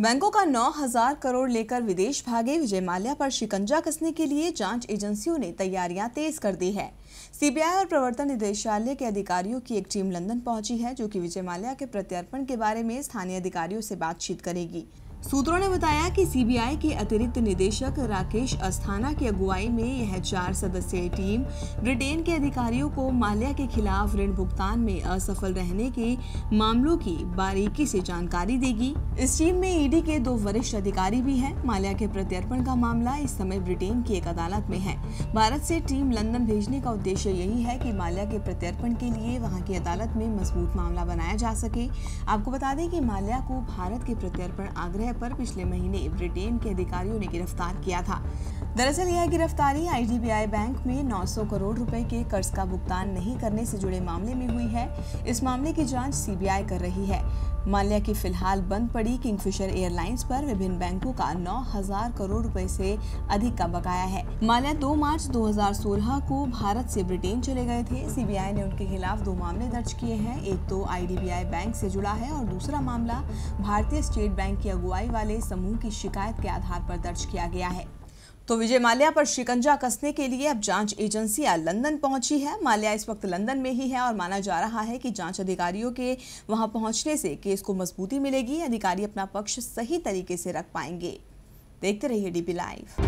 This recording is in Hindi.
बैंकों का 9000 करोड़ लेकर विदेश भागे विजय माल्या पर शिकंजा कसने के लिए जाँच एजेंसियों ने तैयारियाँ तेज कर दी है। सीबीआई और प्रवर्तन निदेशालय के अधिकारियों की एक टीम लंदन पहुँची है, जो कि विजय माल्या के प्रत्यर्पण के बारे में स्थानीय अधिकारियों से बातचीत करेगी। सूत्रों ने बताया कि सीबीआई के अतिरिक्त निदेशक राकेश अस्थाना की अगुवाई में यह चार सदस्यीय टीम ब्रिटेन के अधिकारियों को माल्या के खिलाफ ऋण भुगतान में असफल रहने के मामलों की बारीकी से जानकारी देगी। इस टीम में ईडी के दो वरिष्ठ अधिकारी भी हैं। माल्या के प्रत्यर्पण का मामला इस समय ब्रिटेन की एक अदालत में है। भारत से टीम लंदन भेजने का उद्देश्य यही है कि माल्या के प्रत्यर्पण के लिए वहाँ की अदालत में मज़बूत मामला बनाया जा सके। आपको बता दें कि माल्या को भारत के प्रत्यर्पण आग्रह पर पिछले महीने ब्रिटेन के अधिकारियों ने गिरफ़्तार किया था। दरअसल यह गिरफ्तारी। आईडीबीआई बैंक में 900 करोड़ रुपए के कर्ज का भुगतान नहीं करने से जुड़े मामले में हुई है। इस मामले की जाँच सीबीआई कर रही है। माल्या की फ़िलहाल बंद पड़ी किंगफिशर एयरलाइंस पर विभिन्न बैंकों का 9000 करोड़ रुपए से अधिक का बकाया है। माल्या 2 मार्च 2016 को भारत से ब्रिटेन चले गए थे। सीबीआई ने उनके खिलाफ दो मामले दर्ज किए हैं। एक तो आईडीबीआई बैंक से जुड़ा है और दूसरा मामला भारतीय स्टेट बैंक की अगुवाई वाले समूह की शिकायत के आधार पर दर्ज किया गया है। तो विजय माल्या पर शिकंजा कसने के लिए अब जाँच एजेंसियाँ लंदन पहुँची है। माल्या इस वक्त लंदन में ही है और माना जा रहा है कि जाँच अधिकारियों के वहाँ पहुँचने से केस को मजबूती मिलेगी। अधिकारी अपना पक्ष सही तरीके से रख पाएँगे। देखते रहिए डीपी लाइव